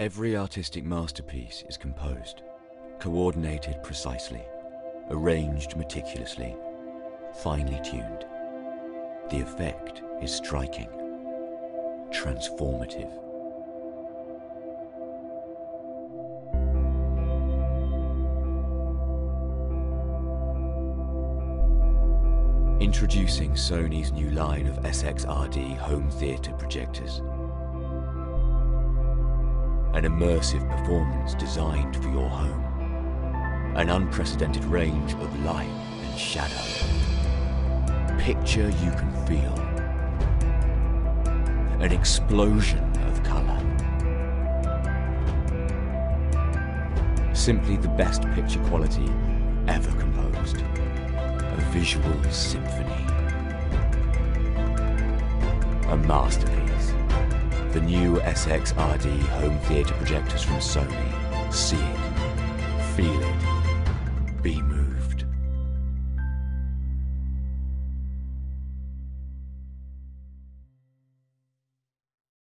Every artistic masterpiece is composed, coordinated precisely, arranged meticulously, finely tuned. The effect is striking, transformative. Introducing Sony's new line of SXRD home theatre projectors. An immersive performance designed for your home. An unprecedented range of light and shadow. Picture you can feel. An explosion of colour. Simply the best picture quality ever composed. A visual symphony. A masterpiece. The new SXRD home theatre projectors from Sony. See it. Feel it. Be